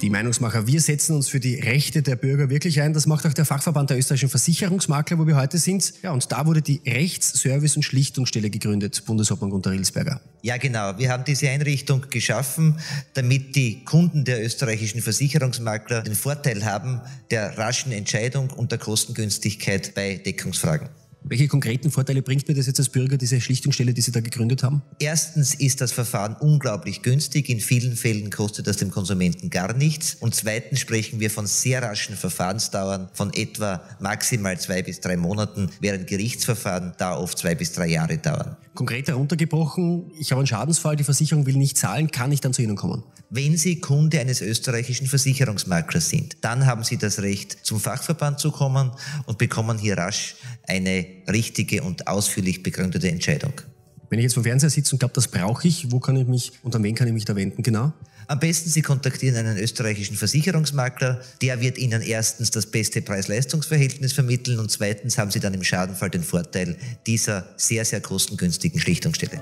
Die Meinungsmacher, wir setzen uns für die Rechte der Bürger wirklich ein. Das macht auch der Fachverband der österreichischen Versicherungsmakler, wo wir heute sind. Ja, und da wurde die Rechts-, Service- und Schlichtungsstelle gegründet, Bundeshauptmann Gunter Rilsberger. Ja, genau. Wir haben diese Einrichtung geschaffen, damit die Kunden der österreichischen Versicherungsmakler den Vorteil haben der raschen Entscheidung und der Kostengünstigkeit bei Deckungsfragen. Welche konkreten Vorteile bringt mir das jetzt als Bürger, diese Schlichtungsstelle, die Sie da gegründet haben? Erstens ist das Verfahren unglaublich günstig. In vielen Fällen kostet das dem Konsumenten gar nichts. Und zweitens sprechen wir von sehr raschen Verfahrensdauern von etwa maximal zwei bis drei Monaten, während Gerichtsverfahren da oft zwei bis drei Jahre dauern. Konkret heruntergebrochen, ich habe einen Schadensfall, die Versicherung will nicht zahlen, kann ich dann zu Ihnen kommen? Wenn Sie Kunde eines österreichischen Versicherungsmaklers sind, dann haben Sie das Recht, zum Fachverband zu kommen und bekommen hier rasch eine richtige und ausführlich begründete Entscheidung. Wenn ich jetzt vom Fernseher sitze und glaube, das brauche ich, wo kann ich mich und an wen kann ich mich da wenden, genau? Am besten Sie kontaktieren einen österreichischen Versicherungsmakler. Der wird Ihnen erstens das beste Preis-Leistungs-Verhältnis vermitteln und zweitens haben Sie dann im Schadenfall den Vorteil dieser sehr, sehr kostengünstigen Schlichtungsstelle.